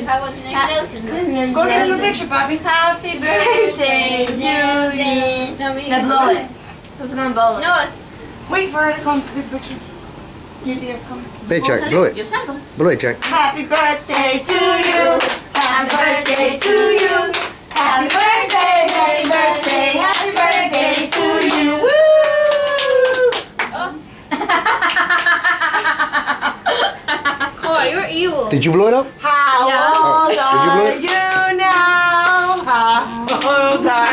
Go get the picture, Bobby. Happy birthday to you. No, me. Now blow it. Who's gonna blow it? No, Wait for her to come to the picture. Coming. Hey, Jack, blow it. Blow it, Jack. Happy birthday to you. Happy birthday to you. Happy birthday, happy birthday, happy birthday to you. Woo! Oh, you're evil. Did you blow it up? How Yeah. old Did you blow are it? you now? How old are